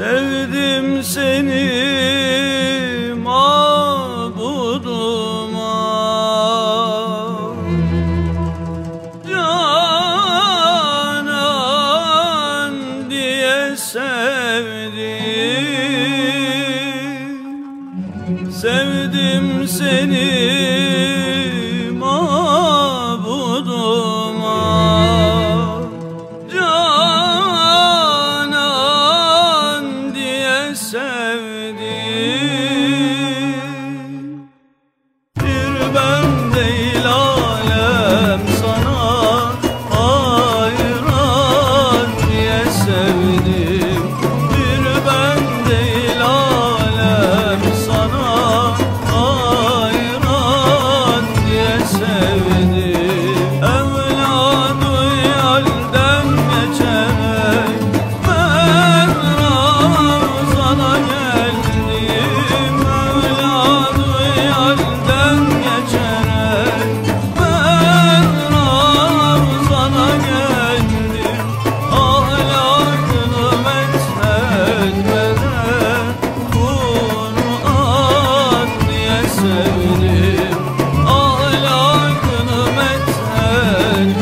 Sevdim seni mabuduma ah. Canan diye sevdim. Sevdim seni sevdim good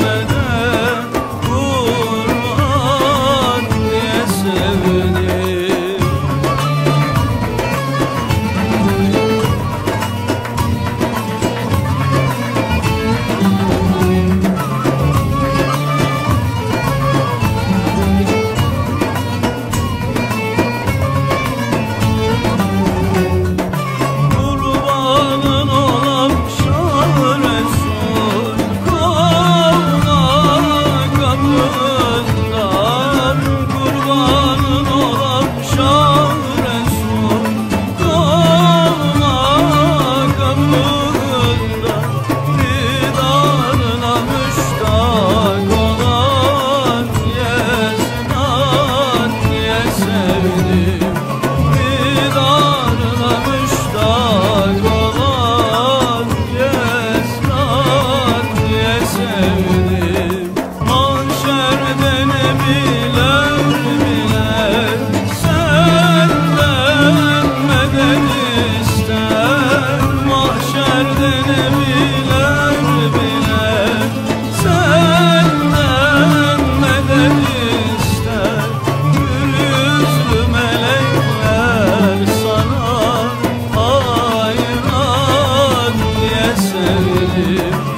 sevdim.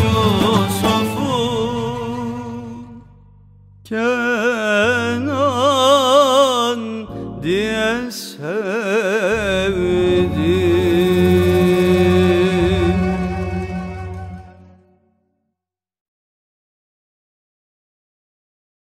Kör!